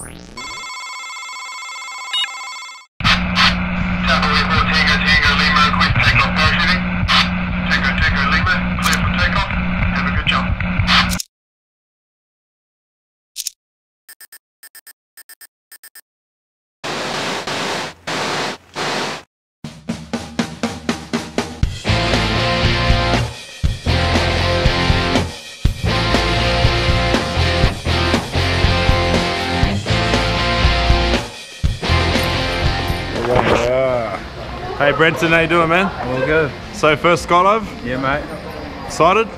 Bye. Hey Brenton, how you doing, man? All good. So first skydive, Yeah, mate. excited?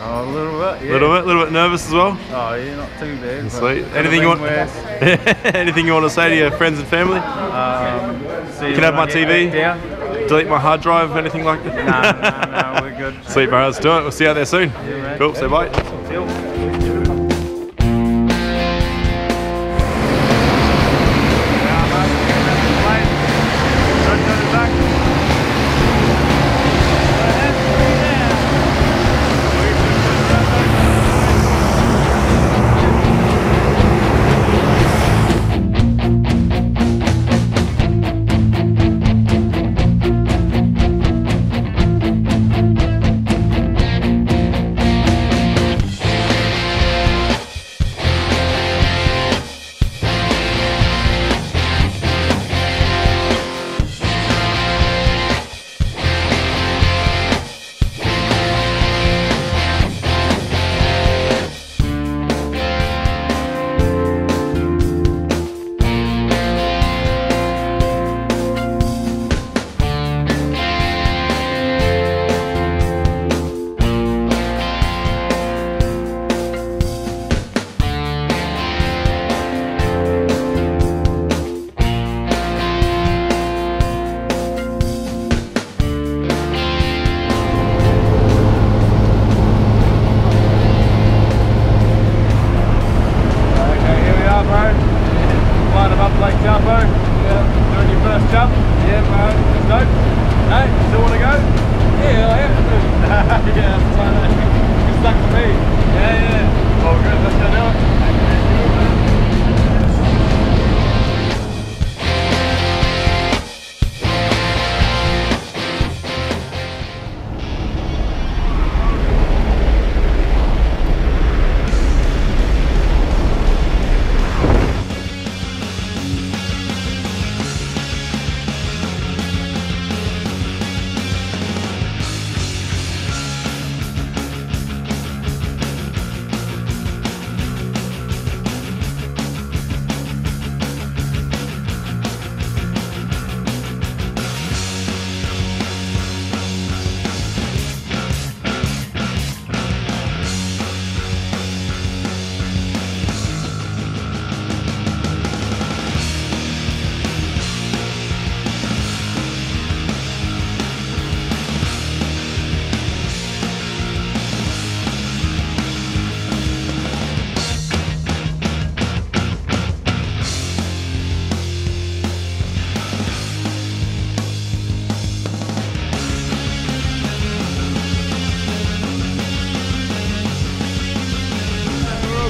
Oh, a little bit. A little bit, a little bit nervous as well. Oh, yeah, not too bad. Sweet. Anything you want? Anything you want to say to your friends and family? Um, You can have my TV. back Delete my hard drive, anything like that? No, no, no, we're good. Sweet, bro. Let's do it. We'll see you out there soon. mate. cool. Say bye.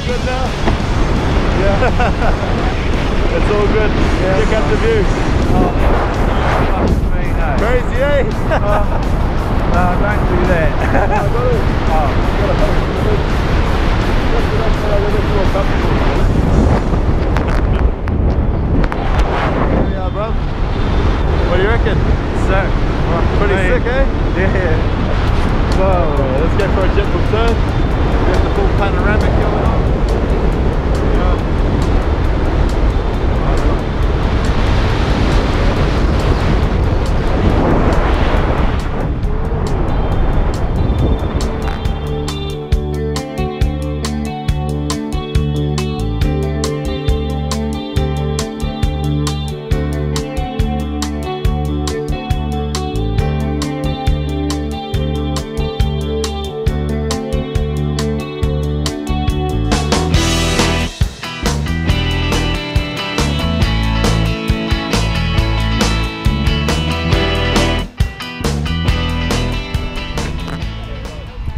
Good now? Yeah. it's all good. Check out the view. Me, no. Crazy, eh? No, don't do that. There you are, bro. What do you reckon? Sick. Pretty Mate. sick, eh? Yeah. Whoa, let's go for a jet from turn. Get the full panoramic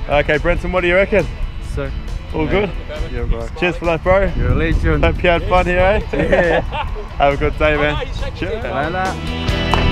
Okay, Brenton, what do you reckon? Sick. All good? Yeah, bro. Cheers for that, bro. You're a legend. Hope you had fun here, eh? Yeah. Have a good day, man. Cheers. Like that.